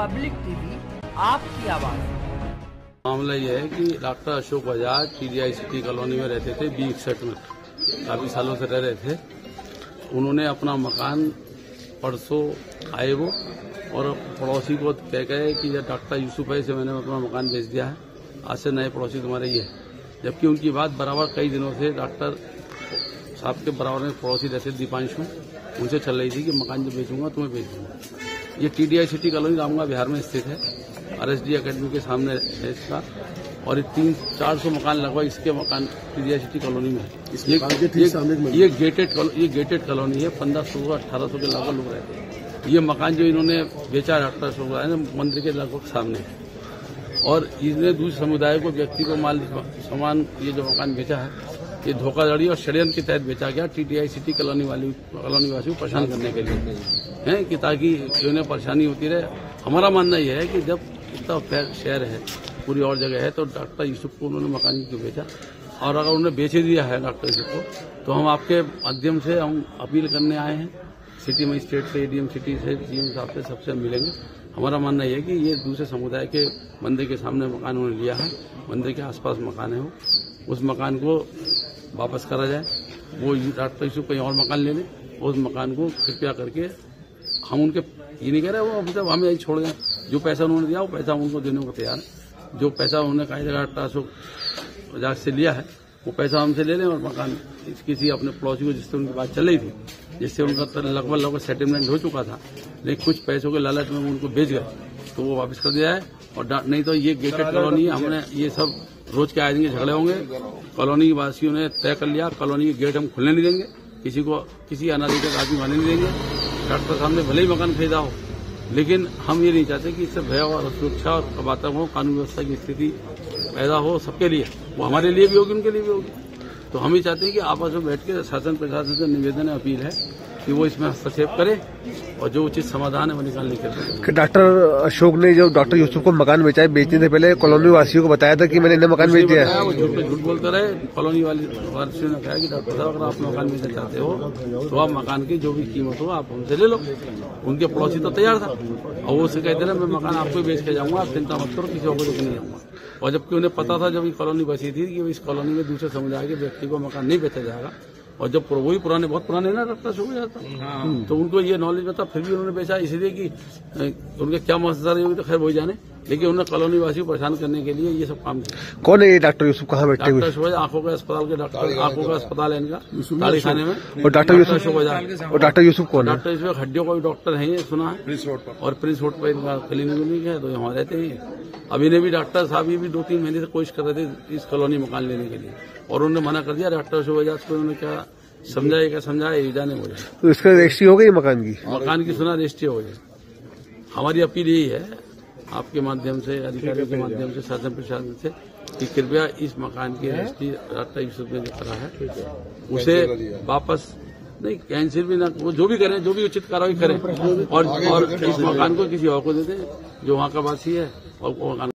Public TV, आपकी आवाज़। मामला यह है कि doctor Ashok Bajaj PGI city colony में रहते थे, बी इकसठ में। काफ़ी सालों से रह रहे थे। उन्होंने अपना मकान परसों आए वो और पड़ोसी को कह गए कि ये डॉक्टर यूसुफ है से मैंने अपना मकान बेच दिया है। आज से नए पड़ोसी तुम्हारे ये है। जबकि उनकी बात बराबर कई दिनों से डॉक्टर साहब के बराबर में पड़ोसी रहते दीपांशु। उनसे चल रही थी कि मकान जो बेचूँगा, तुम्हें बेच दूँगा। ये टीडीआई सिटी कॉलोनी रामगा बिहार में स्थित है। आरएसडी एकेडमी के सामने है इसका। और ये तीन चार सौ मकान लगभग इसके मकान टीडीआई सिटी कॉलोनी में है। ये, ये, ये गेटेड ये गेटेड कॉलोनी है पंद्रह सौ अठारह सौ के लगभग लोग रहते हैं। ये मकान जो इन्होंने बेचा है अशोक राय ने मंदिर के लगभग सामने है। और इसने दूसरे समुदाय को व्यक्ति को माल सामान ये जो मकान बेचा है ये धोखाधड़ी और षड्यंत्र के तहत बेचा गया टीटीआई सिटी कॉलोनी वाली, कॉलोनी वासियों को परेशान करने के लिए। है कि ताकि उन्हें परेशानी होती रहे। हमारा मानना यह है कि जब इतना शहर है, पूरी और जगह है तो डॉक्टर यूसुफ को उन्होंने मकान क्यों बेचा और अगर उन्होंने बेच ही दिया है डॉक्टर यूसुफ को तो हम आपके माध्यम से हम अपील करने आए हैं। सिटी मजिस्ट्रेट से, एडीएम सिटी से सीएम साहब से सबसे मिलेंगे। हमारा मानना यह है कि ये दूसरे समुदाय के मंदिर के सामने मकान उन्होंने लिया है, मंदिर के आसपास मकान है वो। उस मकान को वापस करा जाए, वो डॉक्टर यूसुफ कहीं और मकान ले लें, उस मकान को कृपया करके हम उनके, ये नहीं कह रहे वो मतलब हमें यही छोड़ दें जो पैसा उन्होंने दिया, वो पैसा उनको देने को तैयार है। जो पैसा उन्होंने जगह डॉक्टर अशोक बजाज से लिया है वो पैसा हमसे ले लें और मकान इस- किसी अपने पड़ोसी को जिससे उनकी बात चल रही थी जिससे उनका तो लगभग लगभग सेटलमेंट हो चुका था। लेकिन कुछ पैसों के लालच में वो उनको बेच गए। तो वो वापस कर दिया है और नहीं तो ये गेटेड कॉलोनी है हमने ये सब रोज के आए दिन झगड़े होंगे। कॉलोनी के वासियों ने तय कर लिया कॉलोनी के गेट हम खुलने नहीं देंगे। किसी को किसी अनाधिकृत आदमी आने नहीं देंगे। डॉक्टर साहब ने भले ही मकान खरीदा हो लेकिन हम ये नहीं चाहते कि इससे भय और सुरक्षा और वातावरण, कानून व्यवस्था की स्थिति पैदा हो सबके लिए। वो हमारे लिए भी होगी, उनके लिए भी होगी। तो हम ही चाहते हैं कि आपस में बैठ के शासन प्रशासन से निवेदन है अपील है कि वो इसमें हस्तक्षेप करे और जो उचित समाधान है वो निकालने के लिए। डॉक्टर अशोक ने जो डॉक्टर यूसुफ को मकान बेचा है बेचने से पहले कॉलोनी वासियों को बताया था कि मैंने इन्हें मकान बेच दिया है वो झूठ पे झूठ बोलते रहे। कॉलोनी वाली वासियों ने कहा कि डॉक्टर साहब अगर आप मकान बेचना चाहते हो तो आप मकान की जो भी कीमत हो आप हमसे ले लो। उनके पड़ोसी तो तैयार था। और वो उसे कहते रहे मैं मकान आपको बेच के जाऊँगा आप चिंता मत करो किसी और को लेकर नहीं जाऊँगा और जबकि उन्हें पता था जब ये कॉलोनी बसी थी कि इस कॉलोनी में दूसरे समुदाय के व्यक्ति को मकान नहीं बेचा जाएगा। और जब वही पुराने बहुत पुराने ना रखना शुरू हो जाता। तो उनको ये नॉलेज बता फिर भी उन्होंने बेचा इसलिए कि उनके क्या मसदारी होगी तो खैर वही जाने। लेकिन उन्होंने कॉलोनी वासी को परेशान करने के लिए ये सब काम किया। कौन है ये डॉक्टर यूसुफ कहाँ बैठते हुए? डॉक्टर आँखों का अस्पताल के डॉक्टर आँखों का अस्पताल है इनका ताली खाने में। और डॉक्टर यूसुफ अशोक और डॉक्टर यूसुफ कौन है? डॉक्टर इसमें हड्डियों का भी डॉक्टर है ये सुना है। प्रिंस रोड पर। और प्रिंस रोड पर इनका क्लिनिक विलिनिक है तो यहाँ रहते हैं। अब इन्हें भी डॉक्टर साहब ये भी दो तीन महीने से कोशिश कर रहे थे इस कॉलोनी मकान लेने के लिए। और उन्होंने मना कर दिया डॉक्टर अशोक बजाज को उन्होंने क्या समझाया क्या समझाया ये जाने मुझे तो इसका रजिस्ट्री हो गई मकान की? मकान की सुना रजिस्ट्री हो गई। हमारी अपील यही है आपके माध्यम से अधिकारियों के माध्यम से शासन प्रशासन से कि कृपया इस मकान की रजिस्ट्री डॉक्टर यूसुफ ने जो करा है उसे वापस नहीं कैंसिल भी ना वो जो भी करें जो भी उचित कार्रवाई करें। और और इस मकान को किसी और को दे दें जो वहाँ का वासी है और वो मकान